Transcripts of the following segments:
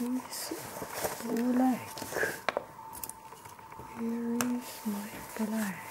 piece of black. Here is my black.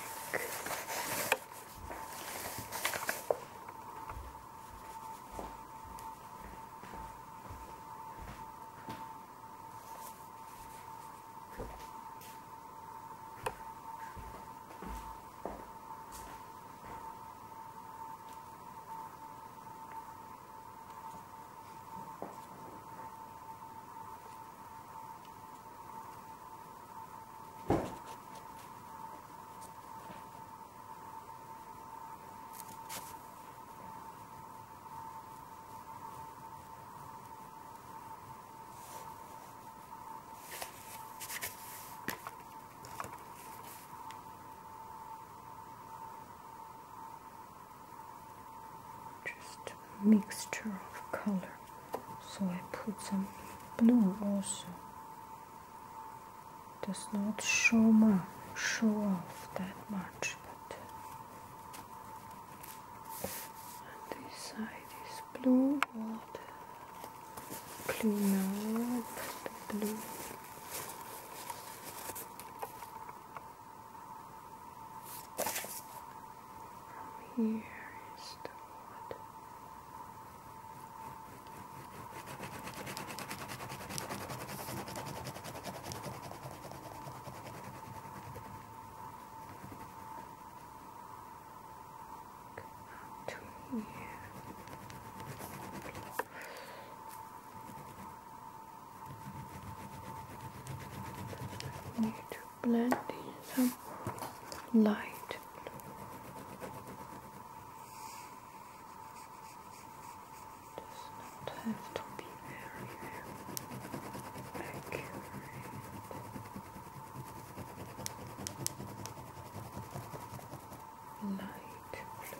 Just a mixture of color. So I put some blue also. Does not show much show off that much but this side is blue water. Clean up the blue. From here is the wood. Up to Need to blend in some light blue. Does not have to be very, very accurate. Light blue.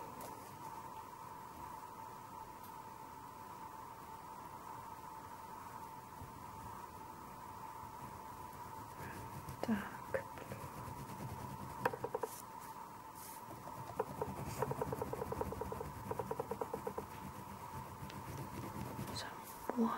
Dark blue. Some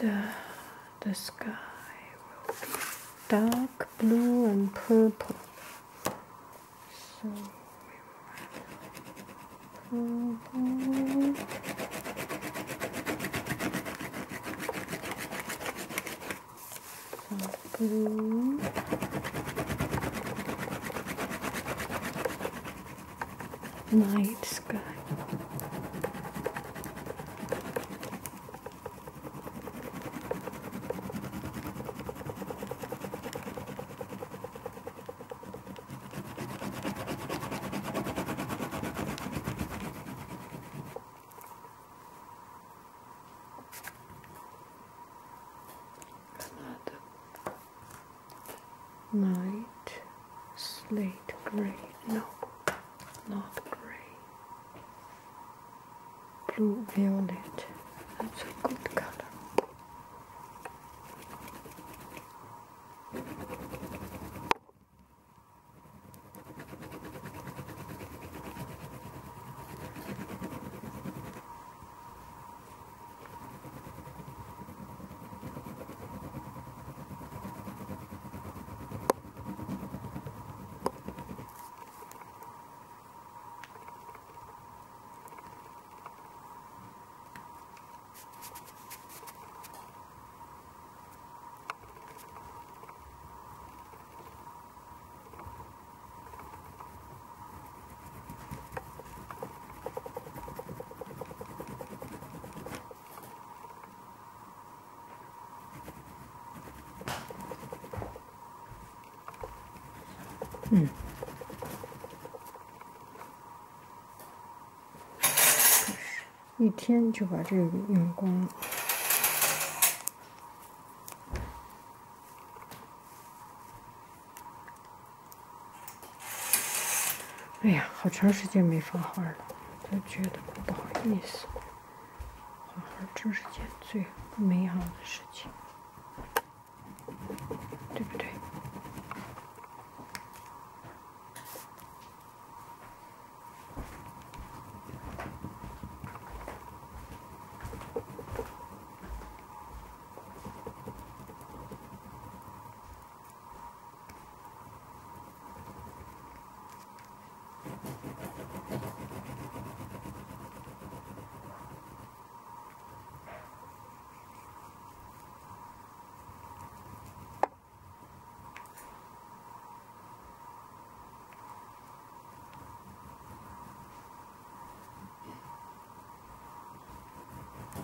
Uh, the sky will be dark blue and purple. So we purple. Blue. Night sky. Blue violet. That's a good color. 嗯，一天就把这个给用光了。哎呀，好长时间没画画了，就觉得不好意思。画画真是件最美好的事情，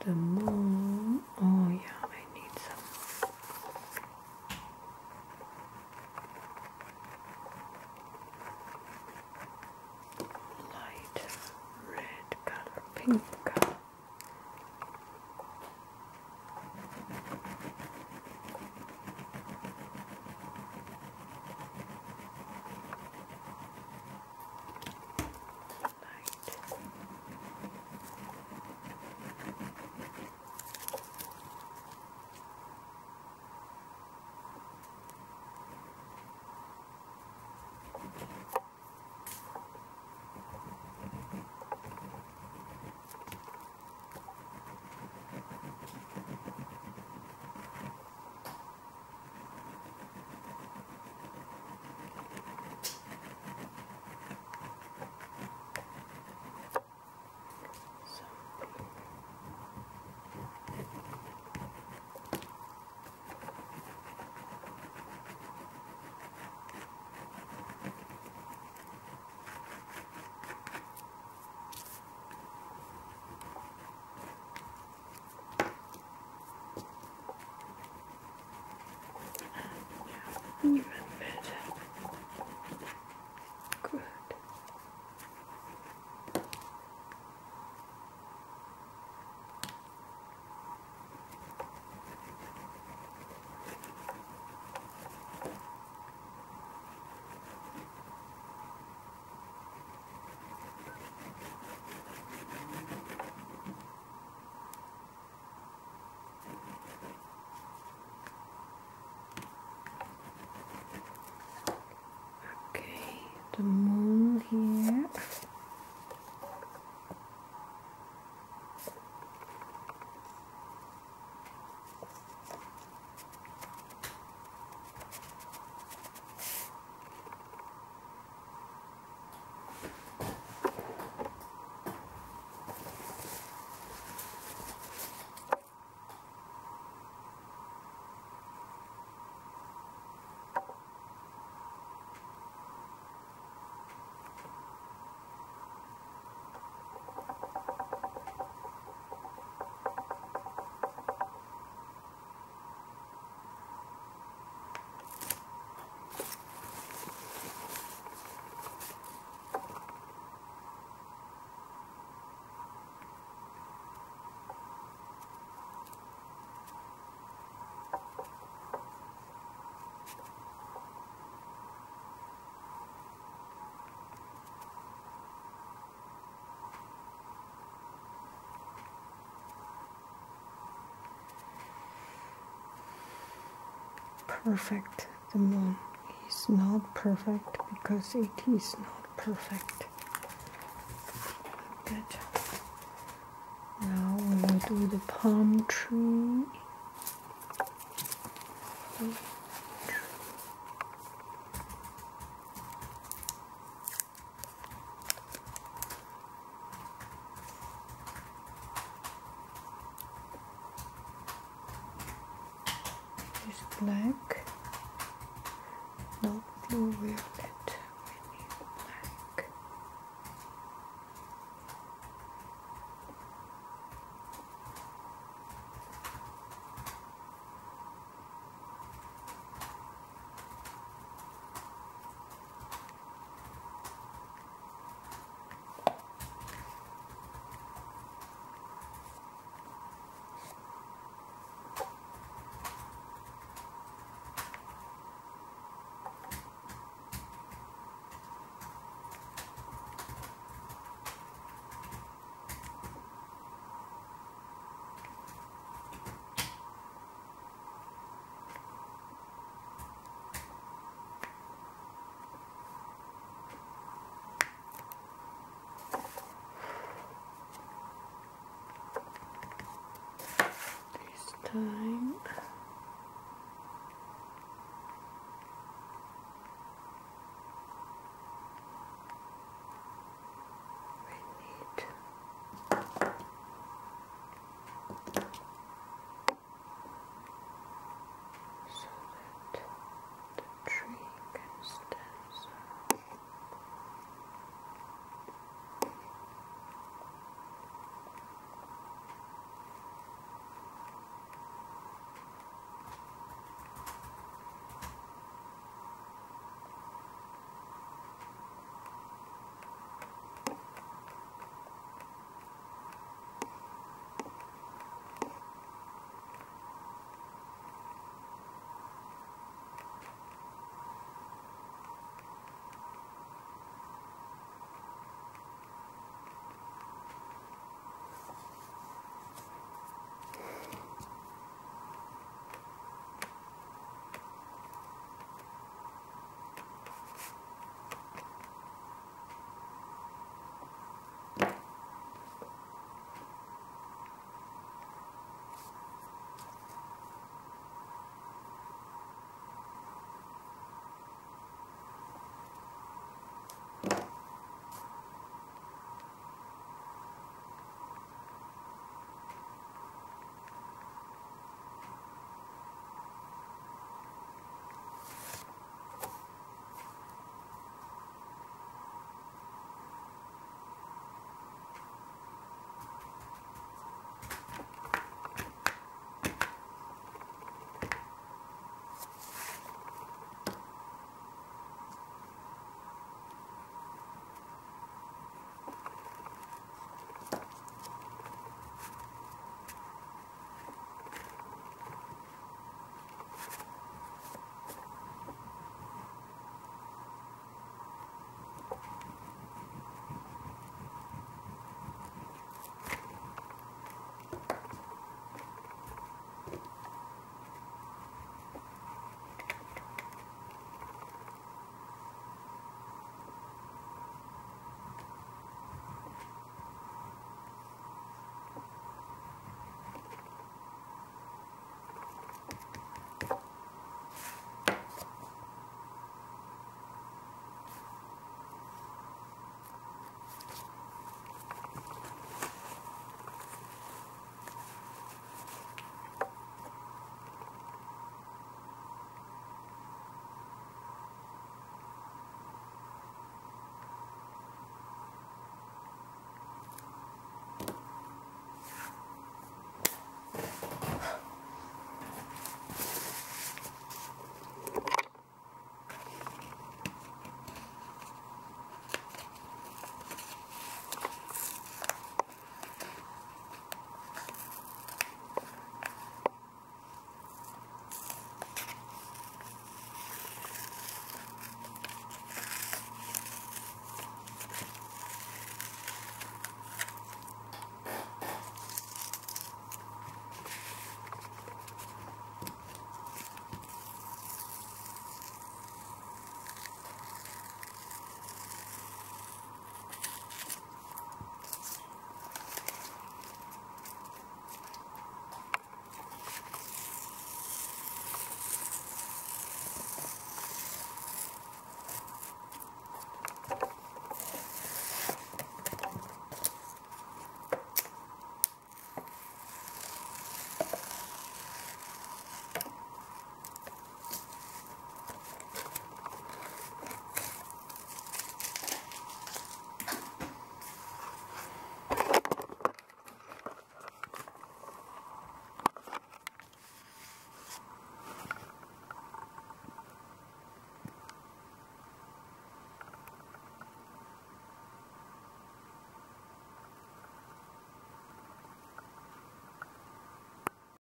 The moon. Oh yeah, I need some. Light red color, pink color. Perfect. The moon is not perfect because it is not perfect. Good. Now we will do the palm tree. black, not blue violet. We need black. This time